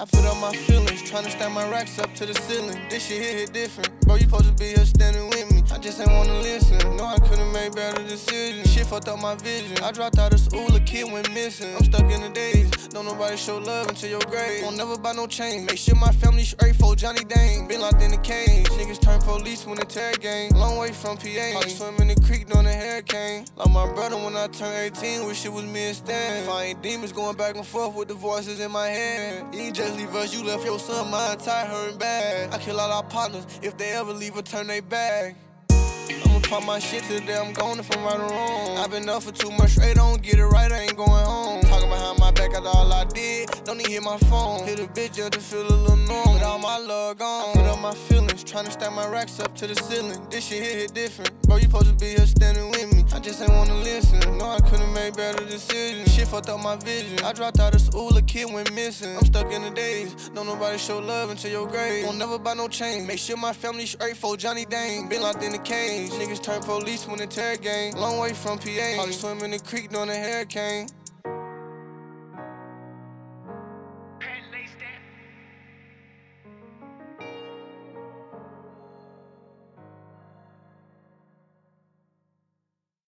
I put up my feelings, tryna stack my racks up to the ceiling. This shit hit, hit different. Bro, you supposed to be here standing with me. I just ain't wanna listen. Couldn't make better decisions. Shit fucked up my vision. I dropped out of school, a kid went missing. I'm stuck in the days. Don't nobody show love until your grave. Won't never buy no chain. Make sure my family straight for Johnny Dane. Been locked in the cage. Niggas turn police when interrogate. Long way from PA. I swim in the creek during a hurricane. Like my brother when I turned 18, wish it was me and Stan. Fighting demons going back and forth with the voices in my head. You ain't just leave us, you left your son, my entire hurting bad. I kill all our partners. If they ever leave or turn they back. Pop my shit today, I'm gone if I'm right or wrong. I've been up for too much, straight don't get it right, I ain't going home. Talking behind my back, that's all I did. Don't even hit my phone. Hit a bitch just to feel a little numb. With all my love gone, put up my feelings, Trying to stack my racks up to the ceiling. This shit hit, hit different. Bro, you supposed to be here standing with me. I just ain't wanna listen. I couldn't make better decisions. Shit fucked up my vision. I dropped out of school, a kid went missing. I'm stuck in the days. Don't nobody show love until your grave. Won't never buy no chain. Make sure my family straight for Johnny Dane. Been locked in the cage. Niggas turn police when interrogate. Long way from PA. Probably swim in the creek during a hurricane.